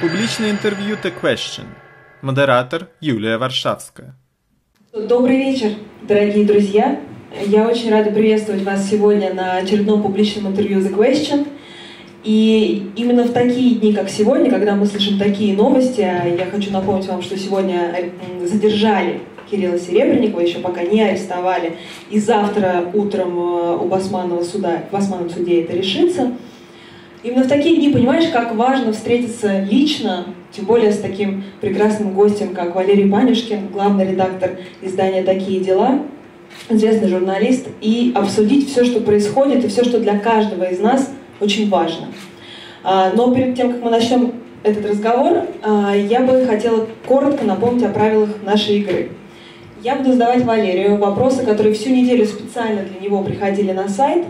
Публичное интервью The Question. Модератор Юлия Варшавская. Добрый вечер, дорогие друзья. Я очень рада приветствовать вас сегодня на очередном публичном интервью The Question. И именно в такие дни, как сегодня, когда мы слышим такие новости, я хочу напомнить вам, что сегодня задержали Кирилла Серебренникова, еще пока не арестовали, и завтра утром э, у Басманного суда, в Басманном суде это решится. Именно в такие дни понимаешь, как важно встретиться лично, тем более с таким прекрасным гостем, как Валерий Панюшкин, главный редактор издания «Такие дела», известный журналист, и обсудить все, что происходит, и все, что для каждого из нас очень важно. А, но перед тем, как мы начнем этот разговор, а, я бы хотела коротко напомнить о правилах нашей игры. Я буду задавать Валерию вопросы, которые всю неделю специально для него приходили на сайт.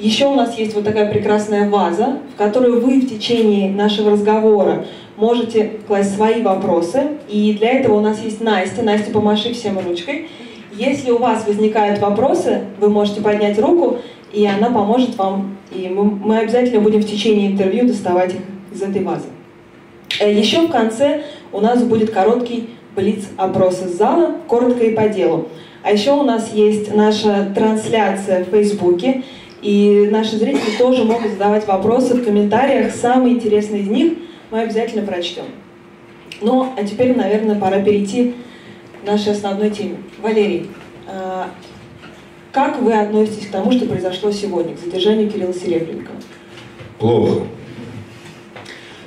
Еще у нас есть вот такая прекрасная ваза, в которую вы в течение нашего разговора можете класть свои вопросы. И для этого у нас есть Настя. Настя, помаши всем ручкой. Если у вас возникают вопросы, вы можете поднять руку, и она поможет вам. И мы, обязательно будем в течение интервью доставать их из этой вазы. Э, Еще в конце у нас будет короткий блиц-опрос из зала, коротко и по делу. А еще у нас есть наша трансляция в Фейсбуке, и наши зрители тоже могут задавать вопросы в комментариях. Самые интересные из них мы обязательно прочтем. Ну, а теперь, наверное, пора перейти к нашей основной теме. Валерий, а, как вы относитесь к тому, что произошло сегодня, к задержанию Кирилла Серебренникова? Плохо.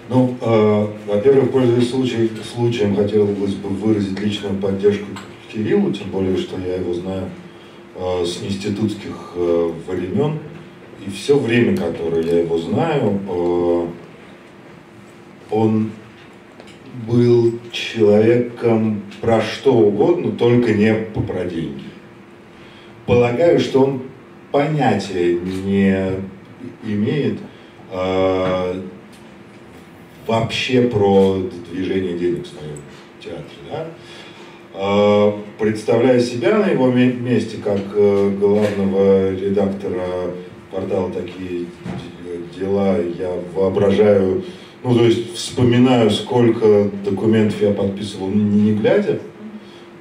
Ну, э, во-первых, пользуясь случай, случаем, хотелось бы выразить личную поддержку Кириллу, тем более, что я его знаю с институтских э, времен. И все время, которое я его знаю, э, он был человеком про что угодно, только не про деньги. Полагаю, что он понятия не имеет э, вообще про движение денег в своем театре. Да? Представляя себя на его месте как э, главного редактора портала «Такие дела», я воображаю, ну то есть вспоминаю, сколько документов я подписывал не глядя.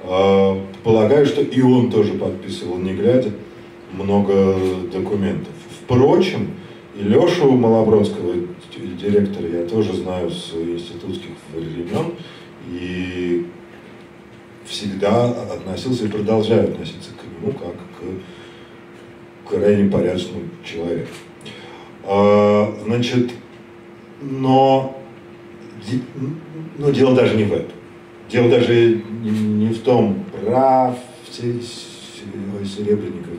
А, полагаю, что и он тоже подписывал не глядя много документов. Впрочем, и Лешу Малобродского, директора, я тоже знаю с институтских времен. И всегда относился и продолжаю относиться к нему как к крайне порядочному человеку. А, значит, но, но дело даже не в этом. Дело даже не в том, прав Серебренников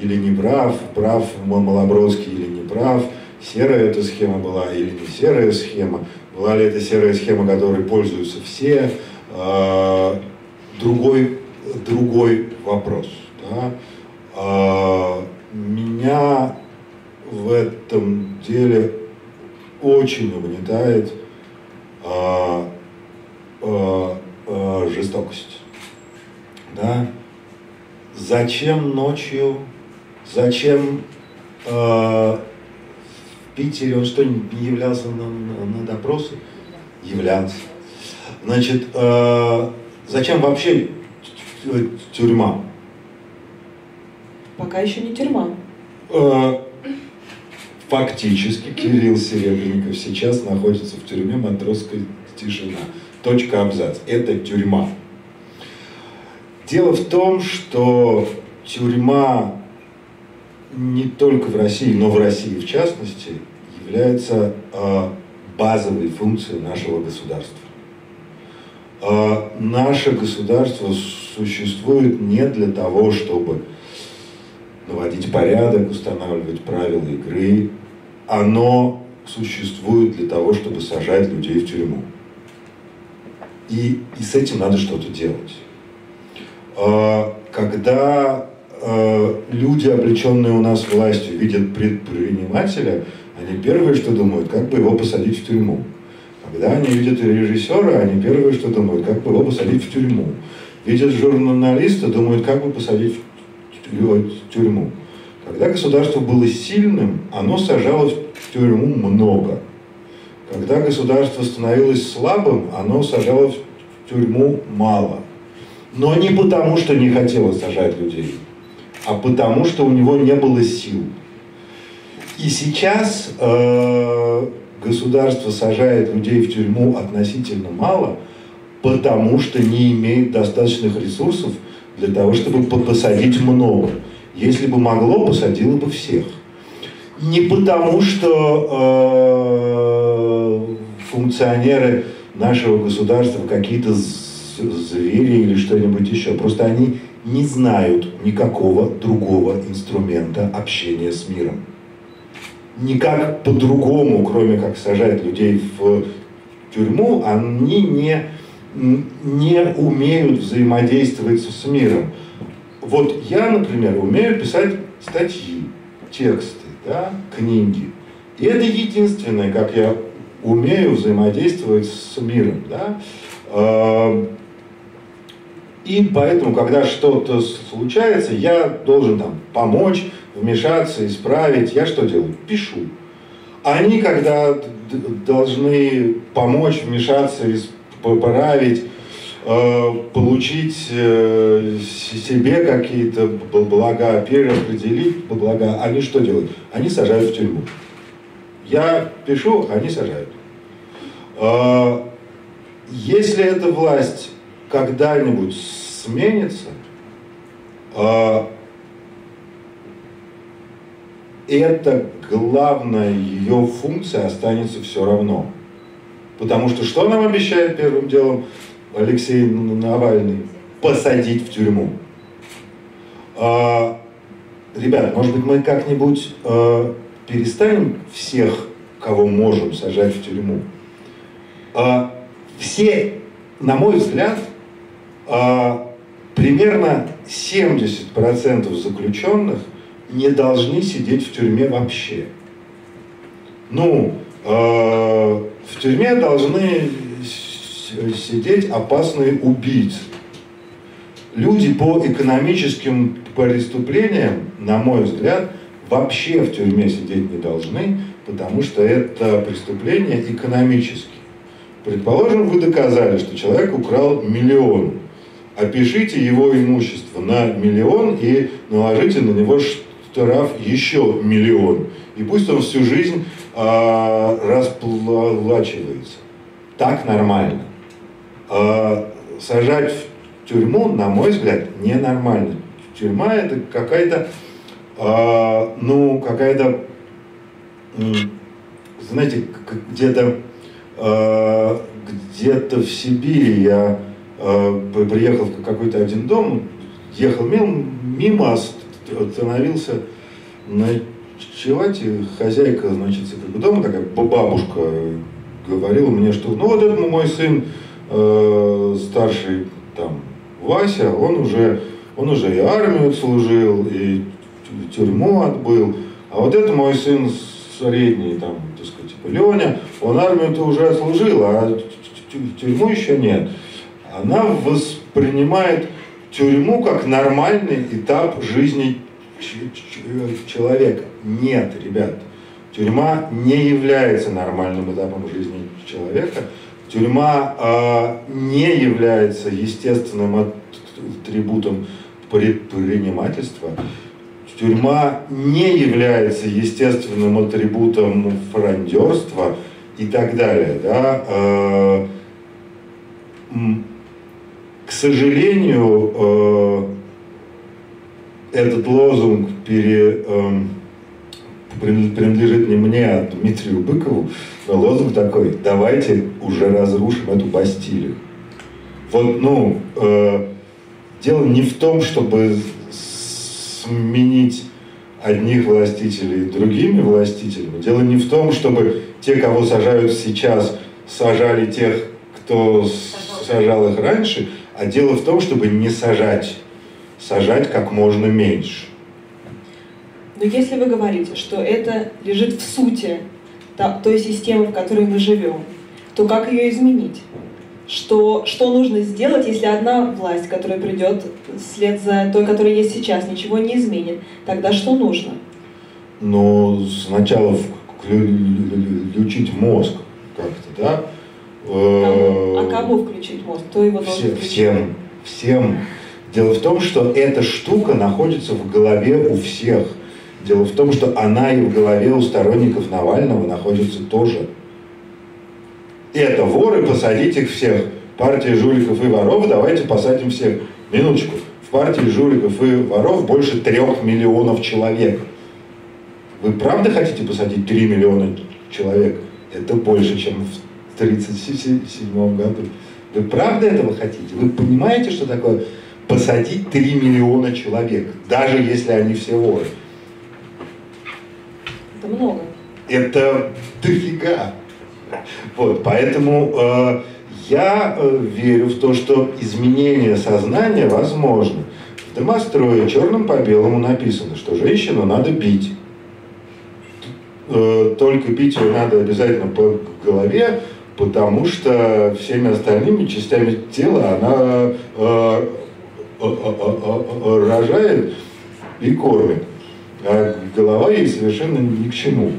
или не прав, прав Малобродский или не прав, серая эта схема была или не серая схема, была ли это серая схема, которой пользуются все, а, другой, другой вопрос. Да? А, меня в этом деле очень угнетает а, жестокость. Да? Зачем ночью Зачем э, в Питере он что, не являлся на, на, на допросы? Являлся. Значит, э, зачем вообще тюрьма? Пока еще не тюрьма. Э, фактически Кирилл Серебренников сейчас находится в тюрьме «Матросская тишина». Точка абзац. Это тюрьма. Дело в том, что тюрьма не только в России, но в России в частности, является э, базовой функцией нашего государства. Э, наше государство существует не для того, чтобы наводить порядок, устанавливать правила игры. Оно существует для того, чтобы сажать людей в тюрьму. И, и с этим надо что-то делать. Когда Э, люди, облеченные у нас властью, видят предпринимателя, они первые, что думают, как бы его посадить в тюрьму. Когда они видят режиссера, они первые, что думают, как бы его посадить в тюрьму. Видят журналиста, думают, как бы посадить в тюрьму. Когда государство было сильным, оно сажало в тюрьму много. Когда государство становилось слабым, оно сажало в тюрьму мало. Но не потому, что не хотело сажать людей, а потому, что у него не было сил. И сейчас э, государство сажает людей в тюрьму относительно мало, потому что не имеет достаточных ресурсов для того, чтобы посадить много. Если бы могло, посадило бы всех. Не потому, что э, функционеры нашего государства какие-то звери или что-нибудь еще. Просто они не знают никакого другого инструмента общения с миром. Никак по-другому, кроме как сажать людей в тюрьму, они не, не умеют взаимодействовать с миром. Вот я, например, умею писать статьи, тексты, да, книги. И это единственное, как я умею взаимодействовать с миром. Да? А, и поэтому, когда что-то случается, я должен там помочь, вмешаться, исправить. Я что делаю? Пишу. Они, когда должны помочь, вмешаться, поправить, э, получить э, себе какие-то блага, перераспределить блага, они что делают? Они сажают в тюрьму. Я пишу, они сажают. Э, если эта власть когда-нибудь сменится, это главная ее функция останется все равно. Потому что что нам обещает первым делом Алексей Навальный? Посадить в тюрьму. А, ребят, может быть, мы как-нибудь а, перестанем всех, кого можем, сажать в тюрьму? А, все на мой взгляд, а, примерно 70% заключенных не должны сидеть в тюрьме вообще. Ну, а, в тюрьме должны сидеть опасные убийцы. Люди по экономическим преступлениям, на мой взгляд, вообще в тюрьме сидеть не должны, потому что это преступления экономические. Предположим, вы доказали, что человек украл миллион. Опишите его имущество на миллион и наложите на него штраф еще миллион. И пусть он всю жизнь а, расплачивается. Так нормально. А, сажать в тюрьму, на мой взгляд, ненормально. Тюрьма это какая-то, а, ну, какая-то, знаете, где-то Э, где-то в Сибири я э, приехал в какой-то один дом, ехал мимо, мимо остановился ночевать, и хозяйка, значит, этого дома, такая бабушка, говорила мне, что ну вот это мой сын э, старший там Вася, он уже, он уже и армию служил, и тюрьму отбыл, а вот это мой сын средний, там, так сказать, типа Леня, он армию-то уже отслужил, а тюрьму еще нет. Она воспринимает тюрьму как нормальный этап жизни человека. Нет, ребят, тюрьма не является нормальным этапом жизни человека. Тюрьма э, не является естественным атрибутом предпринимательства. Тюрьма не является естественным атрибутом фрондерства и так далее. Да? Э, к сожалению, э, этот лозунг пере, э, принадлежит не мне, а Дмитрию Быкову, но лозунг такой, давайте уже разрушим эту Бастилию. Вот, ну, дело не в том, чтобы сменить одних властителей другими властителями. Дело не в том, чтобы те, кого сажают сейчас, сажали тех, кто сажал их раньше, а дело в том, чтобы не сажать, сажать как можно меньше. Но если вы говорите, что это лежит в сути той системы, в которой мы живем, то как ее изменить? что, что нужно сделать, если одна власть, которая придет вслед за той, которая есть сейчас, ничего не изменит, тогда что нужно? Ну, сначала включить мозг, как да? Кому? А кому включить мозг? Кто его должен Все, включить? всем, всем. Дело в том, что эта штука находится в голове у всех. Дело в том, что она и в голове у сторонников Навального находится тоже. Это воры, посадить их всех. Партия жуликов и воров, давайте посадим всех. Минуточку. В партии жуликов и воров больше трех миллионов человек. Вы правда хотите посадить 3 миллиона человек? Это больше, чем в 1937 году. Вы правда этого хотите? Вы понимаете, что такое посадить 3 миллиона человек, даже если они все воры? Это много. Это дофига. Вот, поэтому э, я э, верю в то, что изменение сознания возможно. В домострое черным по белому написано, что женщину надо бить. Э, только бить ее надо обязательно по голове, потому что всеми остальными частями тела она э, э, э, рожает и кормит. А голова ей совершенно ни к чему.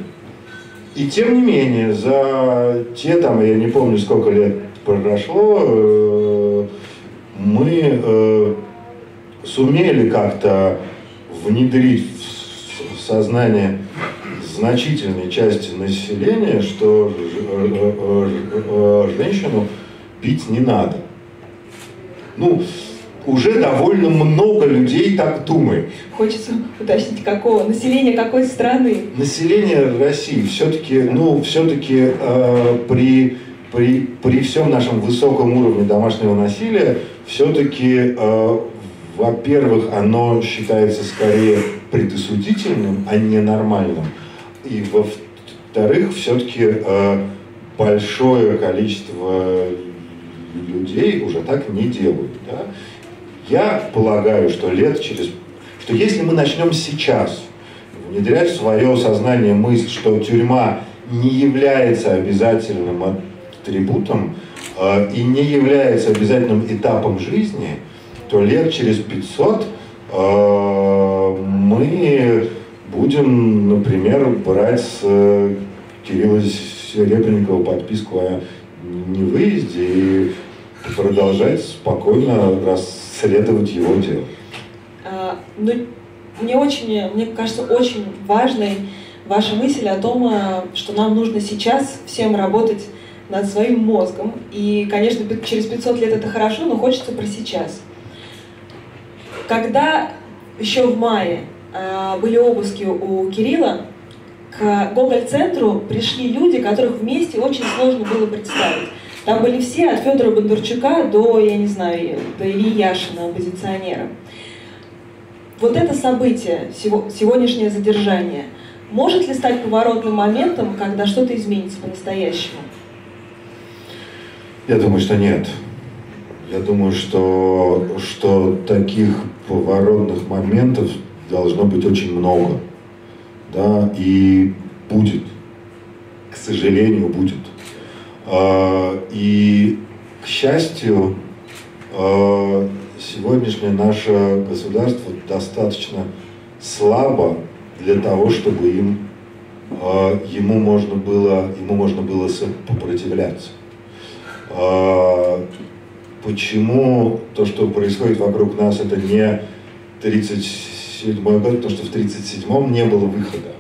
И тем не менее, за те там, я не помню, сколько лет прошло, мы сумели как-то внедрить в сознание значительной части населения, что женщину бить не надо. Ну, уже довольно много людей так думает. Хочется уточнить, какого? Население какой страны? Население России все-таки, ну, все-таки э, при, при, при всем нашем высоком уровне домашнего насилия, все-таки, э, во-первых, оно считается скорее предосудительным, а не нормальным. И во-вторых, все-таки э, большое количество людей уже так не делают. Да? Я полагаю, что лет через... Что если мы начнем сейчас внедрять в свое сознание мысль, что тюрьма не является обязательным атрибутом э, и не является обязательным этапом жизни, то лет через 500 э, мы будем, например, брать с э, Кирилла Серебренникова подписку о невыезде и продолжать спокойно расследовать его дело. А, ну, мне очень, мне кажется, очень важной ваша мысль о том, а, что нам нужно сейчас всем работать над своим мозгом. И, конечно, через 500 лет это хорошо, но хочется про сейчас. Когда еще в мае были обыски у Кирилла, к Гоголь-центру пришли люди, которых вместе очень сложно было представить. Там были все, от Федора Бондарчука до, я не знаю, до Ильи Яшина, оппозиционера. Вот это событие, сего- сегодняшнее задержание, может ли стать поворотным моментом, когда что-то изменится по-настоящему? Я думаю, что нет. Я думаю, что, что таких поворотных моментов должно быть очень много. Да, и будет. К сожалению, будет. А, И, к счастью, а, сегодняшнее наше государство достаточно слабо для того, чтобы им, а, ему, можно было, ему можно было сопротивляться. Почему то, что происходит вокруг нас, это не 37 год, потому что в 37-м не было выхода.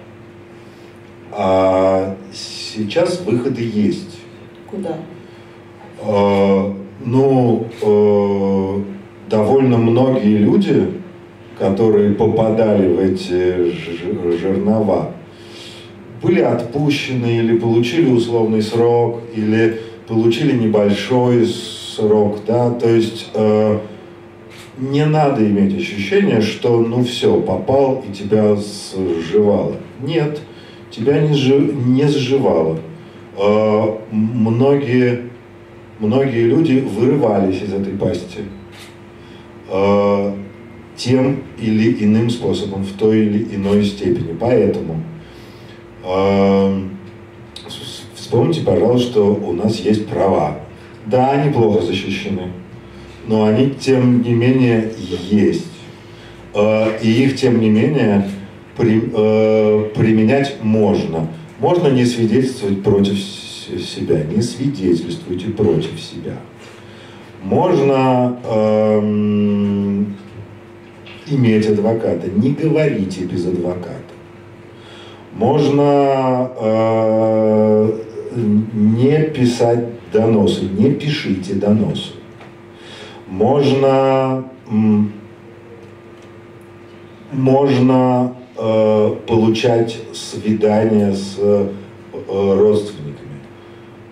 А сейчас выходы есть. Куда? А, Ну, э, довольно многие люди, которые попадали в эти жернова, были отпущены или получили условный срок, или получили небольшой срок, да, то есть э, не надо иметь ощущение, что ну все, попал и тебя сживало. Нет, тебя не, сжи- не сживало. Э, многие, многие люди вырывались из этой пасти э, тем или иным способом, в той или иной степени. Поэтому э, вспомните, пожалуйста, что у нас есть права. Да, они плохо защищены, но они, тем не менее, есть. Э, И их, тем не менее, э, применять можно. Можно не свидетельствовать против себя, не свидетельствуйте против себя. Можно эм, иметь адвоката, не говорите без адвоката. Можно э, не писать доносы, не пишите доносы. Можно, можно э, получать свидания с э, родственниками.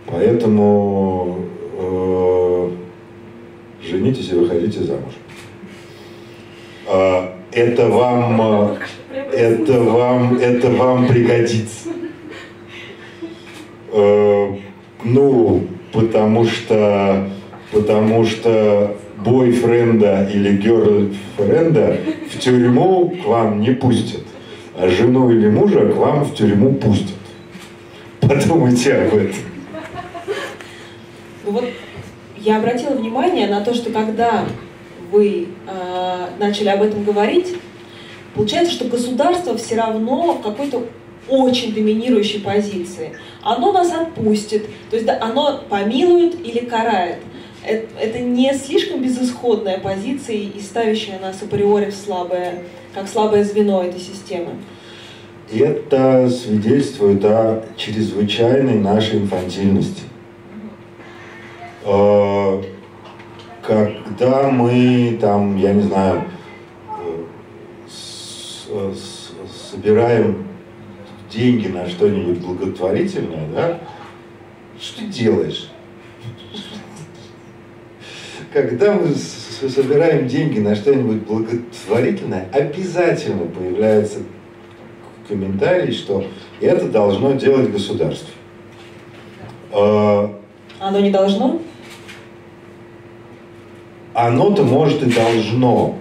Поэтому э, женитесь и выходите замуж. Э, это вам, это вам, это вам пригодится. Э, ну, потому что, потому что бойфренда или герлфренда в тюрьму к вам не пустят, а жену или мужа к вам в тюрьму пустят. Подумайте об этом. Ну вот я обратила внимание на то, что когда вы э, начали об этом говорить, получается, что государство все равно в какой-то очень доминирующей позиции. Оно нас отпустит, то есть да, оно помилует или карает – это не слишком безысходная позиция и ставящая нас априори в слабое, как слабое звено этой системы? Это свидетельствует о чрезвычайной нашей инфантильности. Э, когда мы там, я не знаю, собираем деньги на что-нибудь благотворительное, да, что ты делаешь? Когда мы собираем деньги на что-нибудь благотворительное, обязательно появляется комментарий, что это должно делать государство. А, Оно не должно? Оно-то может и должно,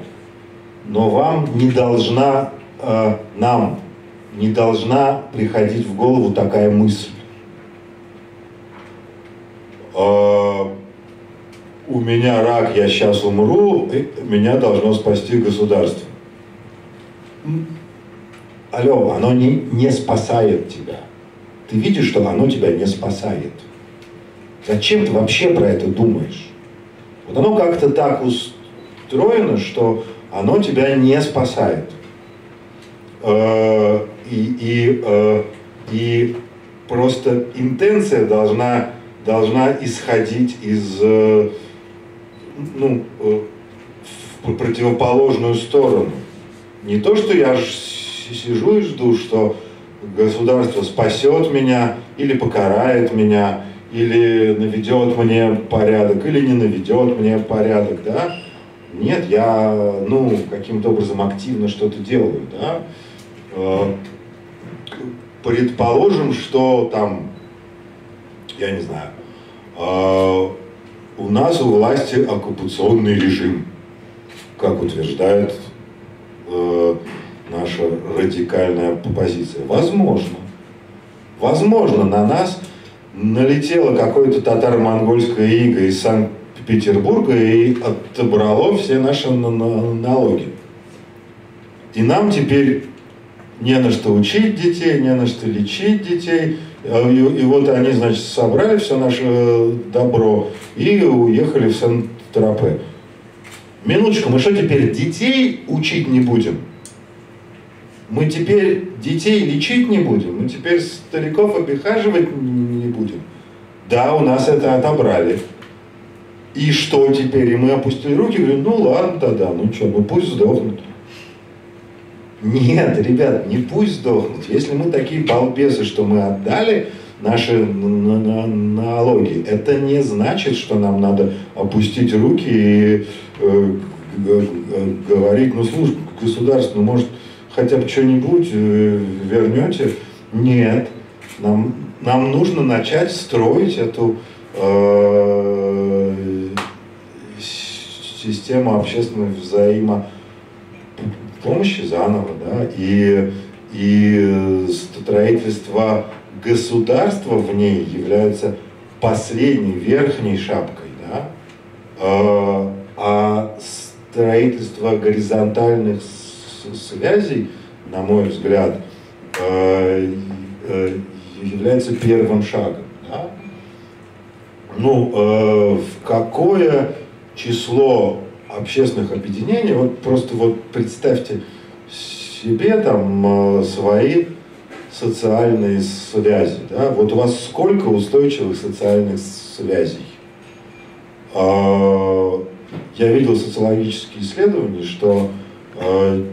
но вам не должна, э, нам не должна приходить в голову такая мысль. Э, у меня рак, я сейчас умру, меня должно спасти государство. Алло, оно не, не спасает тебя. Ты видишь, что оно тебя не спасает. Зачем ты вообще про это думаешь? Вот оно как-то так устроено, что оно тебя не спасает. Э, и, и, э, и просто интенция должна, должна исходить из э, ну, э, в противоположную сторону. Не то, что я сижу и жду, что государство спасет меня или покарает меня, или наведет мне порядок, или не наведет мне порядок, да? Нет, я, ну, каким-то образом активно что-то делаю, да? Э, предположим, что там, я не знаю, э, у нас у власти оккупационный режим, как утверждает э, наша радикальная позиция. Возможно. Возможно, на нас налетело какое-то татаро-монгольское иго из Санкт-Петербурга и отобрало все наши налоги. И нам теперь не на что учить детей, не на что лечить детей. А и, и вот они, значит, собрали все наше добро и уехали в Сент-Тропе. Минуточку, мы что теперь, детей учить не будем? Мы теперь детей лечить не будем? Мы теперь стариков обихаживать не будем? Да, у нас это отобрали. И что теперь? И мы опустили руки и говорим, ну ладно тогда, ну что, ну пусть сдохнут. Нет, ребят, не пусть сдохнут. Если мы такие балбесы, что мы отдали наши налоги, это не значит, что нам надо опустить руки и э, говорить, ну слушай, государство, ну может хотя бы что-нибудь э, вернете? Нет. Нам, нам нужно начать строить эту э, систему общественной взаимопомощи помощи заново, да, и, и строительство государства в ней является последней, верхней шапкой, да, а, а строительство горизонтальных связей, на мой взгляд, э, э, является первым шагом. Да? ну, э, в какое число общественных объединений, вот просто вот представьте себе там э, свои социальные связи. Да? Вот у вас сколько устойчивых социальных связей? А, я видел социологические исследования, что э,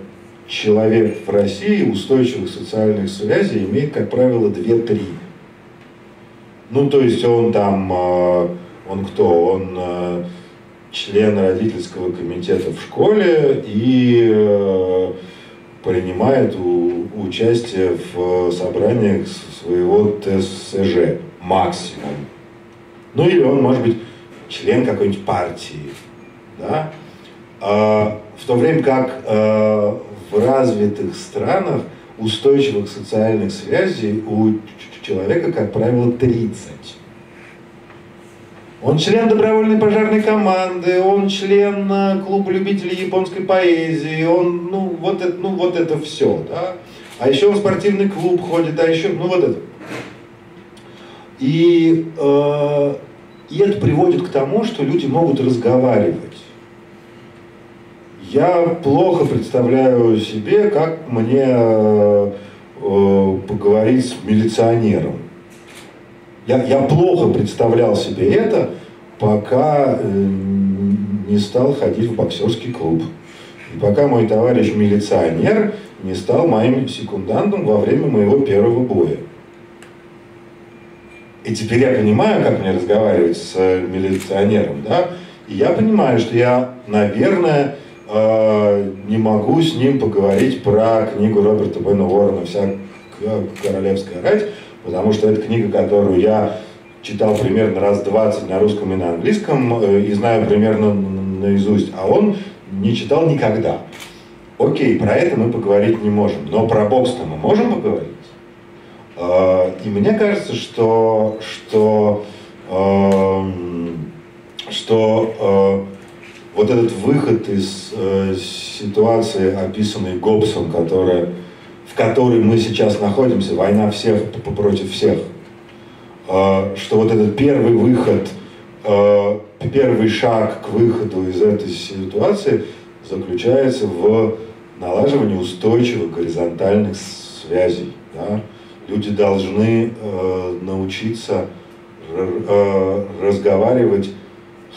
человек в России устойчивых социальных связей имеет, как правило, 2-3. Ну, то есть он там, э, он кто? Он э, член родительского комитета в школе и принимает участие в собраниях своего ТСЖ максимум. Ну или он может быть член какой-нибудь партии. Да? А, в то время как а, в развитых странах устойчивых социальных связей у человека, как правило, 30. Он член добровольной пожарной команды, он член а, клуба любителей японской поэзии, он, ну, вот это, ну, вот это все, да. А еще он в спортивный клуб ходит, а еще, ну, вот это. И э, и это приводит к тому, что люди могут разговаривать. Я плохо представляю себе, как мне э, э, поговорить с милиционером. Я, я плохо представлял себе это, пока э, не стал ходить в боксерский клуб. И пока мой товарищ милиционер не стал моим секундантом во время моего первого боя. И теперь я понимаю, как мне разговаривать с милиционером, да, и я понимаю, что я, наверное, э, не могу с ним поговорить про книгу Роберта Бена Уоррена «Вся королевская рать», потому что это книга, которую я читал примерно раз 20 на русском и на английском э, и знаю примерно наизусть, а он не читал никогда. Окей, про это мы поговорить не можем, но про бокс-то мы можем поговорить? А, и мне кажется, что, что, что а, вот этот выход из э, ситуации, описанной Гоббсом, которая, в которой мы сейчас находимся, война всех против всех, а, что вот этот первый выход, первый шаг к выходу из этой ситуации заключается в налаживании устойчивых горизонтальных связей. Да? люди должны э, научиться э, разговаривать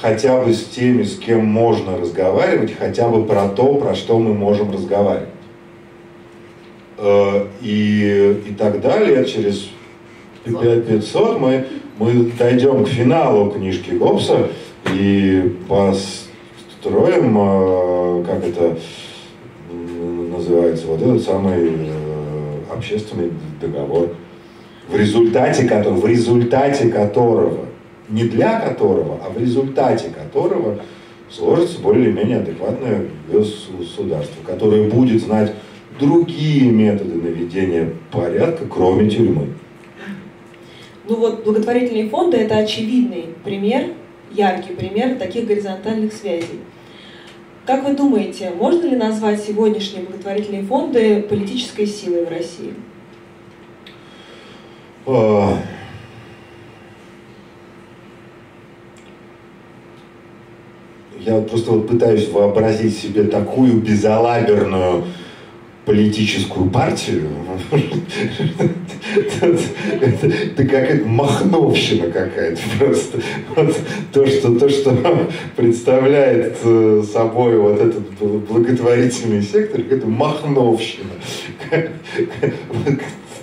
хотя бы с теми, с кем можно разговаривать, хотя бы про то, про что мы можем разговаривать. Э, и, и так далее. Через 5500 мы, мы дойдем к финалу книжки Гоббса и построим, э, как это называется, вот этот самый э, общественный договор, в результате которого, в результате которого, не для которого, а в результате которого сложится более-менее адекватное государство, которое будет знать другие методы наведения порядка, кроме тюрьмы. Ну вот благотворительные фонды – это очевидный пример, яркий пример таких горизонтальных связей. Как вы думаете, можно ли назвать сегодняшние благотворительные фонды политической силой в России? А, я просто вот пытаюсь вообразить себе такую безалаберную политическую партию. Это какая-то махновщина какая-то просто. То, что, то, что представляет э, собой вот этот благотворительный сектор, это махновщина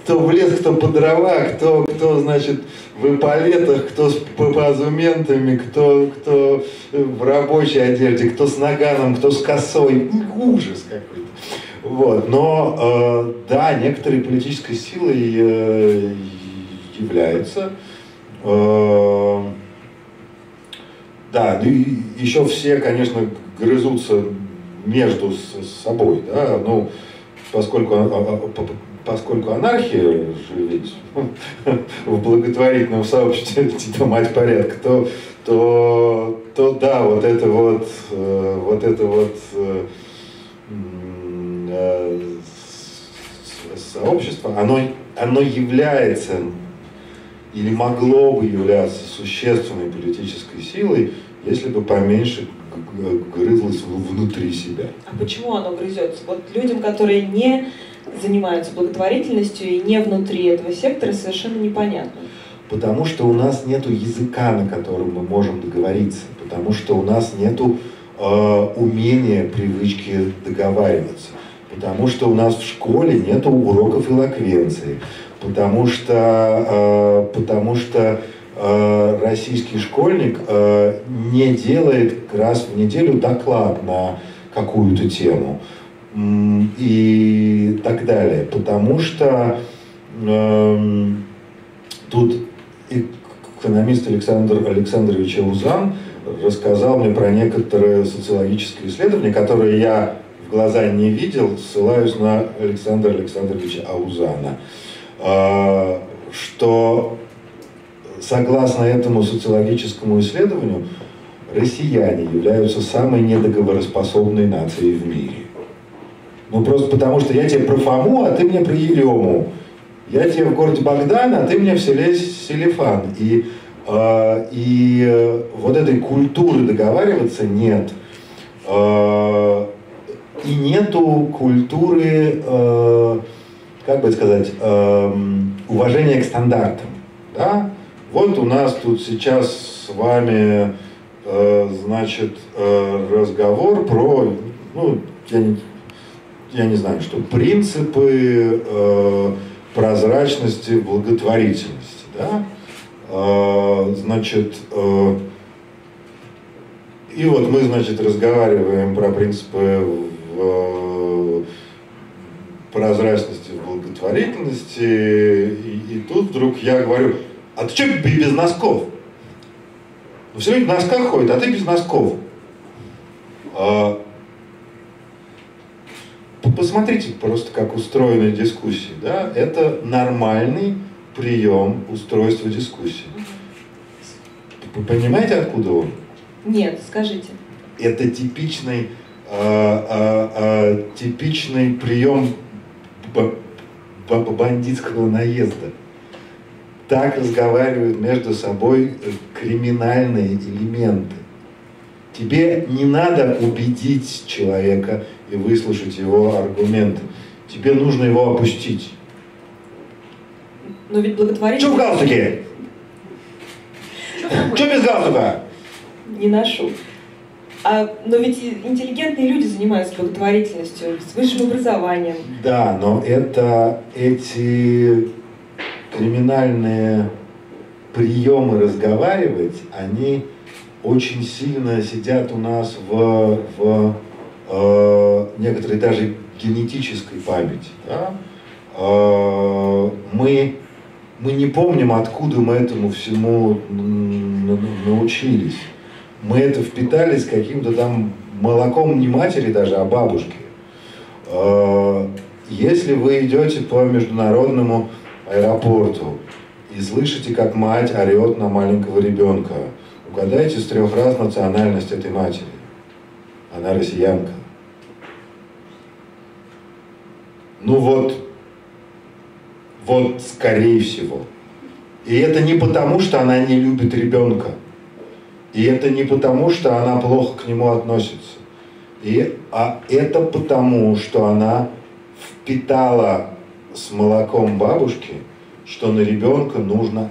кто в лес, кто по дрова, кто, кто значит, в эполетах, кто с позументами, кто, кто в рабочей одежде, кто с наганом, кто с косой. Ужас какой-то. Вот. Но э, да, некоторые политической силой э, являются. Э, да, ну и еще все, конечно, грызутся между собой, да, ну, поскольку а, а, а, поскольку анархия ведь в благотворительном сообществе типа мать порядка, то, то, то да, вот это вот, э, вот это вот э, сообщество, оно, оно является или могло бы являться существенной политической силой, если бы поменьше грызлось внутри себя. А почему оно грызется? Вот людям, которые не занимаются благотворительностью и не внутри этого сектора, совершенно непонятно. Потому что у нас нет языка, на котором мы можем договориться, потому что у нас нет э, умения, привычки договариваться, потому что у нас в школе нет уроков элоквенции, потому что, э, потому что э, российский школьник э, не делает раз в неделю доклад на какую-то тему. И так далее, потому что э, тут экономист Александр Александрович Аузан рассказал мне про некоторые социологические исследования, которые я глаза не видел, ссылаюсь на Александра Александровича Аузана. А, что согласно этому социологическому исследованию, россияне являются самой недоговороспособной нацией в мире. Ну просто потому, что я тебе про Фому, а ты мне про Ерему. Я тебе в городе Богдан, а ты мне в селе Селифан. И, э, и вот этой культуры договариваться нет. Э, и нету культуры э, как бы сказать, эм, уважение к стандартам. Да? Вот у нас тут сейчас с вами, э, значит, э, разговор про, ну, я не, я не знаю, что принципы э, прозрачности, благотворительности. Да? Э, значит, э, и вот мы, значит, разговариваем про принципы прозрачности, благотворительности, и, и тут вдруг я говорю, а ты что без носков? Ну, все время в носках ходит, а ты без носков. А, посмотрите просто, как устроены дискуссии. Да? Это нормальный прием устройства дискуссии. Вы понимаете, откуда он? Нет, скажите. Это типичный, а, а, а, типичный прием бандитского наезда. Так разговаривают между собой э, криминальные элементы. Тебе не надо убедить человека и выслушать его аргументы. Тебе нужно его опустить. Но ведь благотворительность... Что в галстуке? Что без галстука? Не ношу. А, но ведь интеллигентные люди занимаются благотворительностью, с высшим образованием. Да, но это эти криминальные приемы разговаривать, они очень сильно сидят у нас в, в э, некоторой даже генетической памяти. Да? Э, мы, мы не помним, откуда мы этому всему научились мы это впитали с каким-то там молоком не матери даже, а бабушки. А, если вы идете по международному аэропорту и слышите, как мать орет на маленького ребенка, угадайте с трех раз национальность этой матери. Она россиянка. Ну вот, вот скорее всего. И это не потому, что она не любит ребенка. И это не потому, что она плохо к нему относится. И, а это потому, что она впитала с молоком бабушки, что на ребенка нужно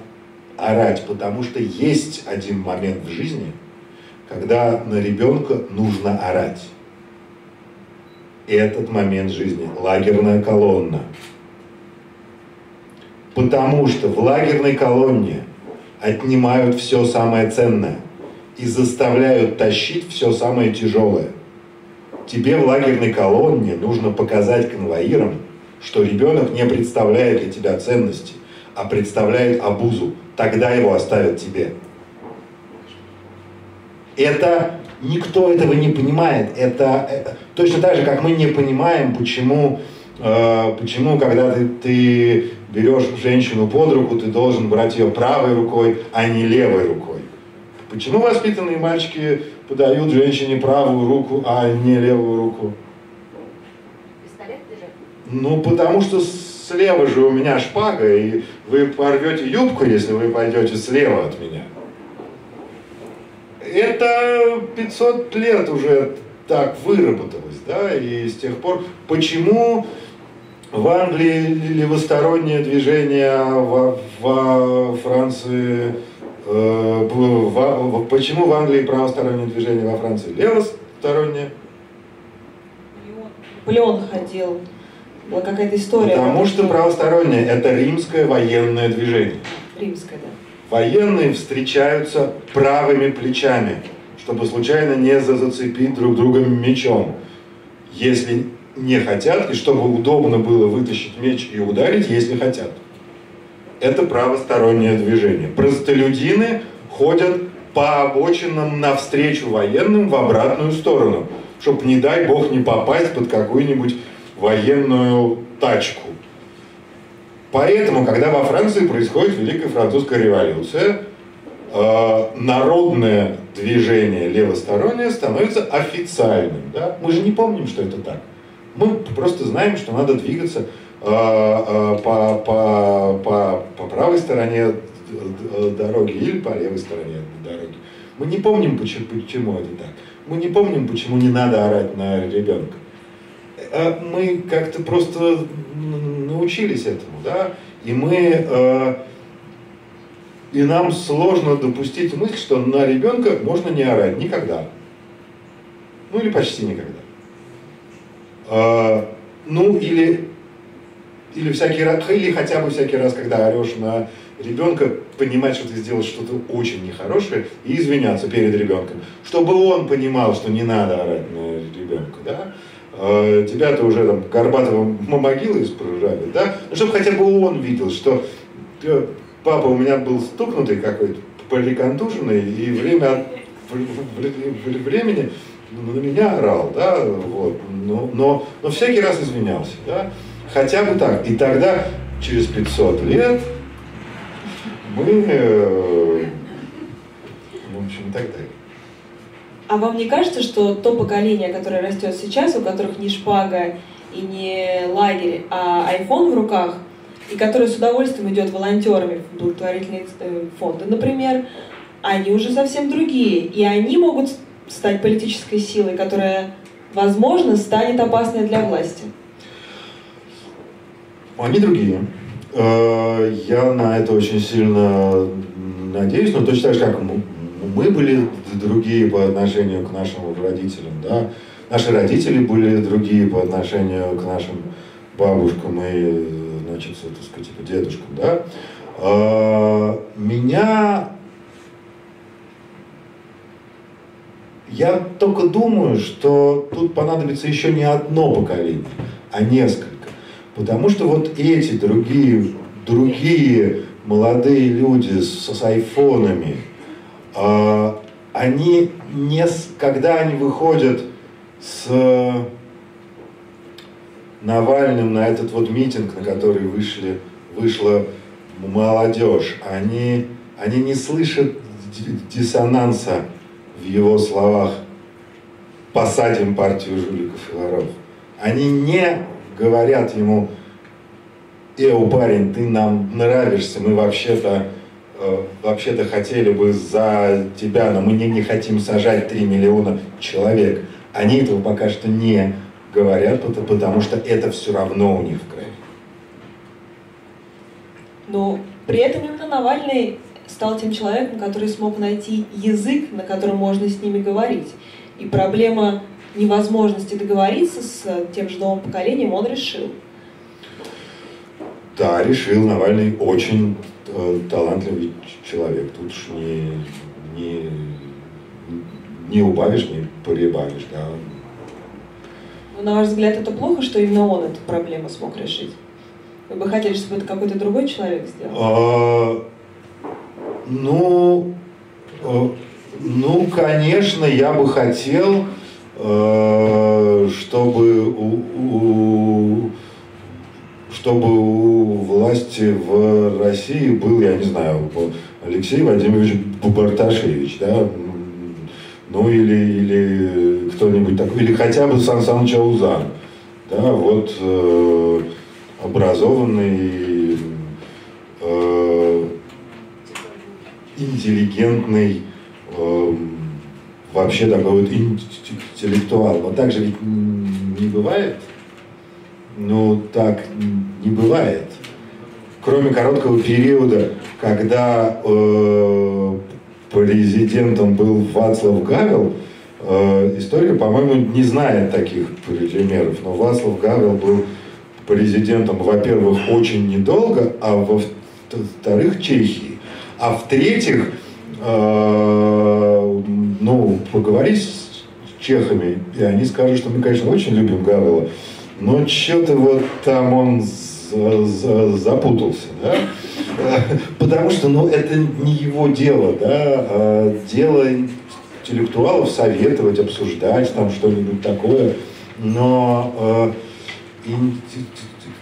орать, потому что есть один момент в жизни, когда на ребенка нужно орать. И этот момент жизни – лагерная колонна. Потому что в лагерной колонне отнимают все самое ценное – и заставляют тащить все самое тяжелое. Тебе в лагерной колонне нужно показать конвоирам, что ребенок не представляет для тебя ценности, а представляет обузу. Тогда его оставят тебе. Это никто этого не понимает. Это, это точно так же, как мы не понимаем, почему, э, почему когда ты, ты берешь женщину под руку, ты должен брать ее правой рукой, а не левой рукой. Почему воспитанные мальчики подают женщине правую руку, а не левую руку? Ну, потому что слева же у меня шпага, и вы порвете юбку, если вы пойдете слева от меня. Это 500 лет уже так выработалось, да, и с тех пор, почему в Англии левостороннее движение во, во Франции, почему в Англии правостороннее движение во Франции левостороннее? Наполеон ходил, была какая-то история. Потому что правостороннее – это римское военное движение. Римское, да. Военные встречаются правыми плечами, чтобы случайно не зацепить друг друга мечом. Если не хотят, и чтобы удобно было вытащить меч и ударить, если хотят. Это правостороннее движение. Простолюдины ходят по обочинам навстречу военным в обратную сторону, чтобы, не дай бог, не попасть под какую-нибудь военную тачку. Поэтому, когда во Франции происходит Великая Французская революция, э, народное движение левостороннее становится официальным. Да? Мы же не помним, что это так. Мы просто знаем, что надо двигаться по, по, по, по правой стороне дороги или по левой стороне дороги. Мы не помним, почему, почему это так. Мы не помним, почему не надо орать на ребенка. А мы как-то просто научились этому, да, и мы и нам сложно допустить мысль, что на ребенка можно не орать никогда. Ну или почти никогда. А, ну или, или всякий раз, или хотя бы всякий раз, когда орешь на ребенка, понимать, что ты сделал что-то очень нехорошее и извиняться перед ребенком. Чтобы он понимал, что не надо орать на ребенка, да? А, тебя-то уже там Горбатова могилы исправляли, да? Ну, чтобы хотя бы он видел, что папа у меня был стукнутый какой-то, поликонтуженный, и время времени ну, на меня орал, да, вот, но, но, но всякий раз извинялся, да, хотя бы так. И тогда, через 500 лет, мы, э, в общем, и так далее. А вам не кажется, что то поколение, которое растет сейчас, у которых не шпага и не лагерь, а iPhone в руках, и которое с удовольствием идет волонтерами в благотворительные э, фонды, например, они уже совсем другие. И они могут стать политической силой, которая, возможно, станет опасной для власти? Они другие. Э, я на это очень сильно надеюсь, но точно так же, как мы были другие по отношению к нашим родителям, да. Наши родители были другие по отношению к нашим бабушкам и, значит, так сказать, типа дедушкам, да. Э, меня Я только думаю, что тут понадобится еще не одно поколение, а несколько. Потому что вот эти другие, другие молодые люди с, с айфонами, э, они не, когда они выходят с Навальным на этот вот митинг, на который вышли, вышла молодежь, они, они не слышат диссонанса в его словах «посадим партию жуликов и воров». Они не говорят ему «Эу, парень, ты нам нравишься, мы вообще-то э, вообще-то хотели бы за тебя, но мы не, не хотим сажать 3 миллиона человек». Они этого пока что не говорят, потому что это все равно у них в крови. Но при этом именно Навальный стал тем человеком, который смог найти язык, на котором можно с ними говорить. И проблема невозможности договориться с тем же новым поколением он решил. Да, решил. Навальный очень э, талантливый человек. Тут уж не, не, не убавишь, не прибавишь. Да. Но, на ваш взгляд, это плохо, что именно он эту проблему смог решить? Вы бы хотели, чтобы это какой-то другой человек сделал? А, ну, э, ну, конечно, я бы хотел, э, чтобы у, у, чтобы у власти в России был, я не знаю, Алексей Владимирович Барташевич, да, ну или, или кто-нибудь такой, или хотя бы Сан Саныч Аузан, да, вот, э, образованный, э, интеллигентный, э, вообще такой вот интеллектуал. Но так же ведь не бывает. Ну, так не бывает. Кроме короткого периода, когда э, президентом был Вацлав Гавел, э, история, по-моему, не знает таких примеров. Но Вацлав Гавел был президентом, во-первых, очень недолго, а во-вторых, Чехии. А в-третьих, э, ну, поговорить чехами, и они скажут, что мы, конечно, очень любим Гавела, но что-то вот там он запутался, да? Потому что, ну, это не его дело, да, а дело интеллектуалов советовать, обсуждать там что-нибудь такое, но э,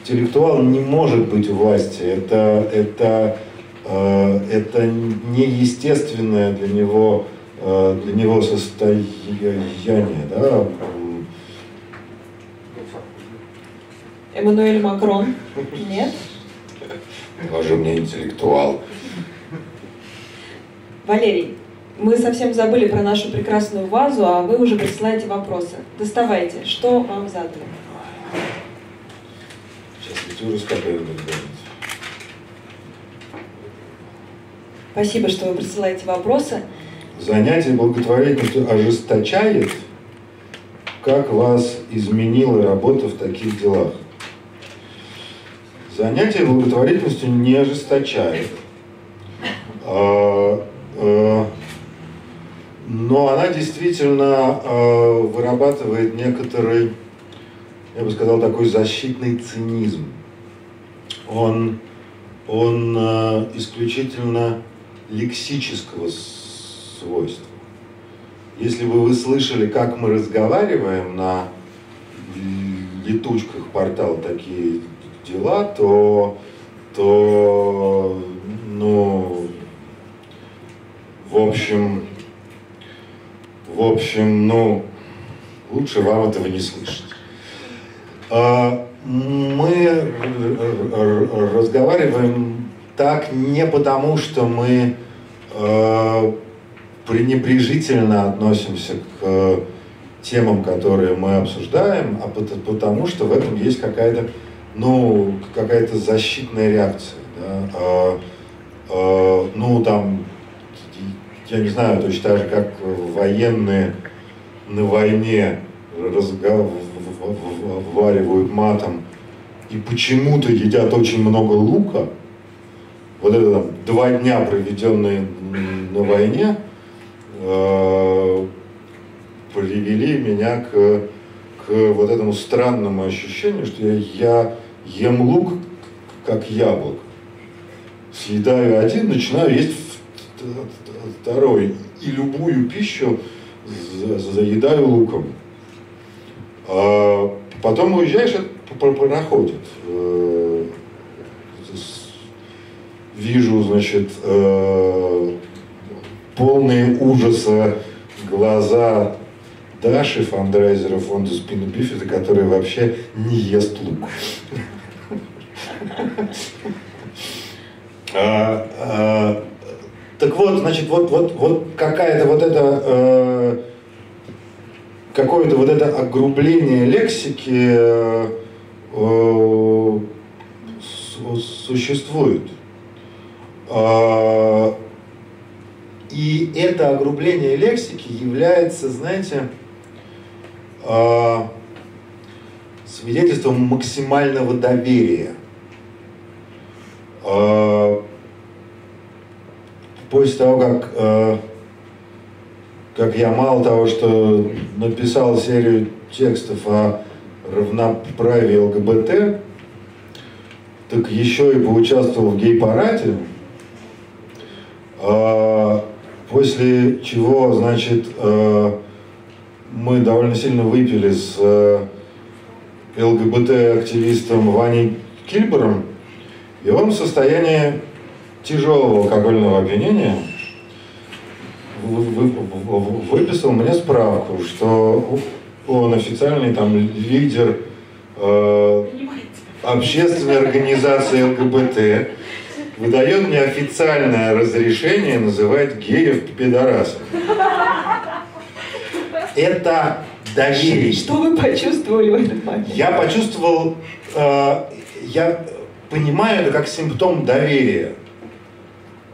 интеллектуал не может быть у власти, это, это, э, это неестественное для него, для него состояние, да, Эммануэль Макрон? Нет? Тоже мне интеллектуал. Валерий, мы совсем забыли про нашу прекрасную вазу, а вы уже присылаете вопросы. Доставайте, что вам задали? Сейчас ведь ужас какой Спасибо, что вы присылаете вопросы. Занятие благотворительностью ожесточает? Как вас изменила работа в таких делах? Занятие благотворительностью не ожесточает. А, а, но она действительно а, вырабатывает некоторый, я бы сказал, такой защитный цинизм. Он, он исключительно лексического свойства. Если бы вы слышали, как мы разговариваем на летучках портала такие дела, то, то ну, в общем, в общем, ну, лучше вам этого не слышать. А, мы разговариваем так не потому, что мы а, пренебрежительно относимся к темам, которые мы обсуждаем, а потому что в этом есть какая-то ну, какая-то защитная реакция. Да? А, а, ну, там, я не знаю, точно так же, как военные на войне разговаривают матом и почему-то едят очень много лука, вот это там, два дня, проведенные на войне, э, привели меня к, к вот этому странному ощущению, что я, я ем лук, как яблоко. Съедаю один, начинаю есть второй. И любую пищу заедаю луком. А потом уезжаешь, это проходит. Э, вижу, значит, э, полные ужаса глаза Даши фандрайзера фонда Спина Биффета, который вообще не ест лук. А, а, так вот, значит, вот, вот, вот какая-то вот это э, какое-то вот это огрубление лексики э, э, существует. Э, и это огрубление лексики является, знаете, э, свидетельством максимального доверия. Э, после того, как, э, как я мало того, что написал серию текстов о равноправии ЛГБТ, так еще и поучаствовал в гей-параде, э, после чего, значит, мы довольно сильно выпили с ЛГБТ-активистом Ваней Кильбером, и он в состоянии тяжелого алкогольного опьянения выписал мне справку, что он официальный там лидер э, общественная организация ЛГБТ выдает мне официальное разрешение называть геев пидорасами. Это доверие. Что вы почувствовали в этот момент? Я почувствовал, э, я понимаю это как симптом доверия.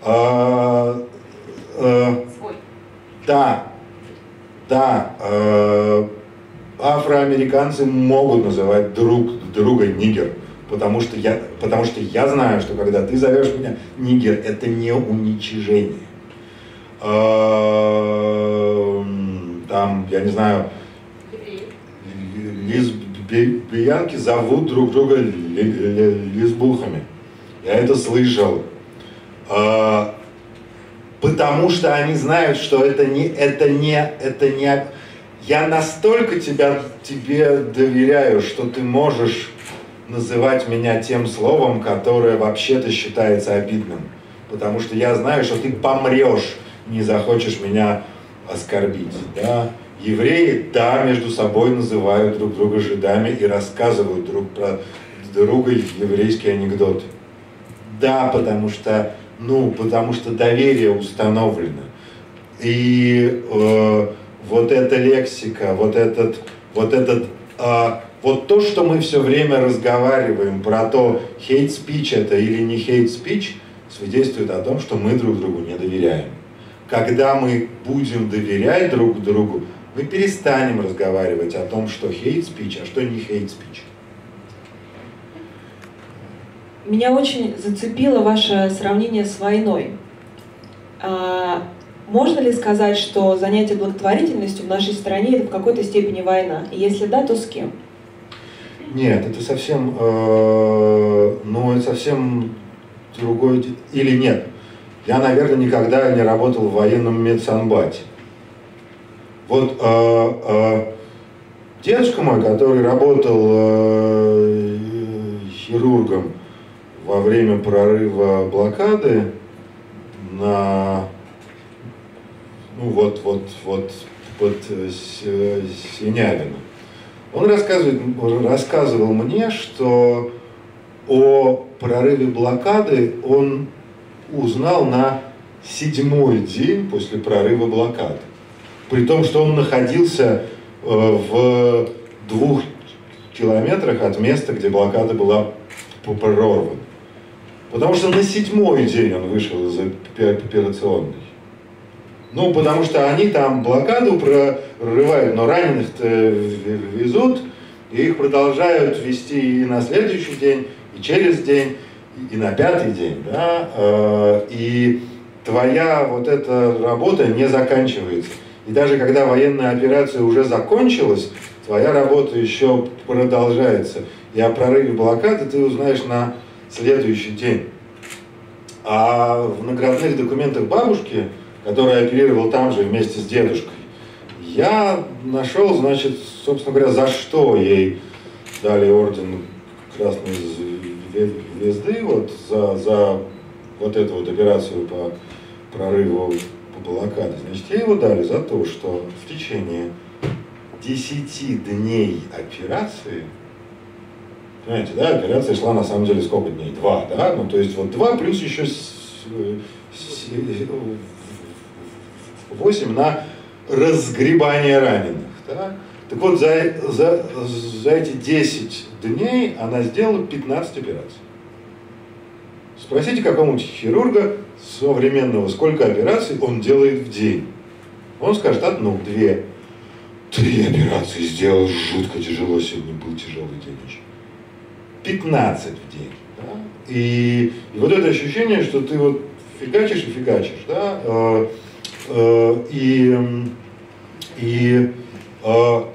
Э, э, да, да, э, афроамериканцы могут называть друг друга нигер, потому что я, потому что я знаю, что когда ты зовешь меня нигер, это не уничижение. Э, там, я не знаю, лесбиянки зовут друг друга лесбухами. Я это слышал. А, потому что они знают, что это не, это не, это не... Я настолько тебя, тебе доверяю, что ты можешь называть меня тем словом, которое вообще-то считается обидным. Потому что я знаю, что ты помрешь, не захочешь меня оскорбить. Да? Евреи, да, между собой называют друг друга жидами и рассказывают друг про друга еврейские анекдоты. Да, потому что, ну, потому что доверие установлено. И э, вот эта лексика, вот этот, вот этот, э, вот то, что мы все время разговариваем про то, speech это или не speech, свидетельствует о том, что мы друг другу не доверяем. Когда мы будем доверять друг другу, мы перестанем разговаривать о том, что speech, а что не speech. Меня очень зацепило ваше сравнение с войной. А, можно ли сказать, что занятие благотворительностью в нашей стране это в какой-то степени война? И если да, то с кем? Нет, это совсем, э, ну, это совсем другой, или нет. Я, наверное, никогда не работал в военном медсанбате. Вот э, э, дедушка мой, который работал э, хирургом во время прорыва блокады на ну вот вот вот под Синявино. Он рассказывает, рассказывал мне, что о прорыве блокады он узнал на седьмой день после прорыва блокады при том, что он находился э, в двух километрах от места, где блокада была прорвана. Потому что на седьмой день он вышел из операционной. Ну, потому что они там блокаду прорывают, но раненых везут, и их продолжают вести и на следующий день, и через день, и на пятый день. Да? Э, и твоя вот эта работа не заканчивается. И даже когда военная операция уже закончилась, твоя работа еще продолжается. И о прорыве блокады ты узнаешь на следующий день. А в наградных документах бабушки, которая оперировал там же вместе с дедушкой, я нашел, значит, собственно говоря, за что ей дали орден Красной Звезды, вот за, за вот эту вот операцию по прорыву блокады. Значит, ей его дали за то, что в течение 10 дней операции, понимаете, да, операция шла на самом деле сколько дней? Два, да? Ну, то есть вот два плюс еще 8 на разгребание раненых. Да? Так вот, за, за, за эти 10 дней она сделала 15 операций. Спросите какого-нибудь хирурга современного, сколько операций он делает в день. Он скажет одну, две. Три операции сделал, жутко тяжело, сегодня был тяжелый день еще. 15 в день. Да? И, и вот это ощущение, что ты вот фигачишь и фигачишь, да, э, и, и э, в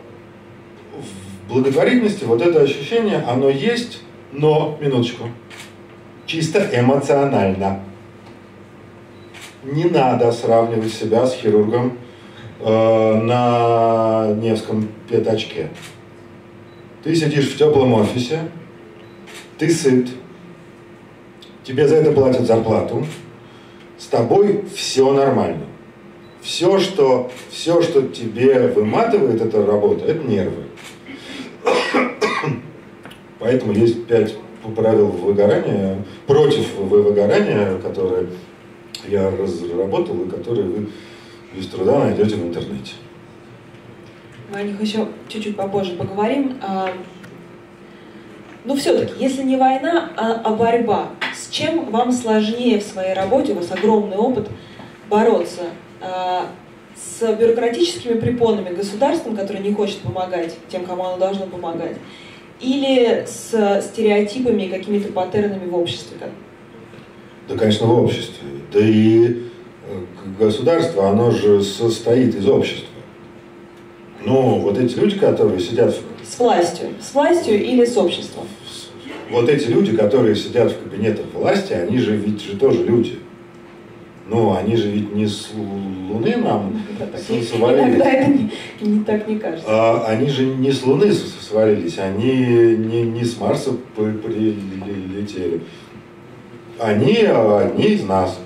благотворительности вот это ощущение, оно есть, но, минуточку, чисто эмоционально. Не надо сравнивать себя с хирургом э, на Невском пятачке. Ты сидишь в теплом офисе, ты сыт, тебе за это платят зарплату, с тобой все нормально. Все, что, все, что тебе выматывает эта работа, это нервы. Поэтому есть пять правил выгорания, против выгорания, которые я разработал и которые вы без труда найдете в интернете. Мы о них еще чуть-чуть попозже поговорим. А, ну, все-таки, если не война, а, а борьба, с чем вам сложнее в своей работе, у вас огромный опыт, бороться? А, с бюрократическими препонами государством, которое не хочет помогать тем, кому оно должно помогать, или с стереотипами и какими-то паттернами в обществе? Да, конечно, в обществе. Да и э, государство, оно же состоит из общества. Ну, вот эти люди, которые сидят... В... С властью. С властью или с обществом? Вот эти люди, которые сидят в кабинетах власти, они же ведь же тоже люди. Ну, они же ведь не с Луны нам свалились. Иногда это не, не так не кажется. А, они же не с Луны свалились, они не, не с Марса прилетели. Они одни из нас.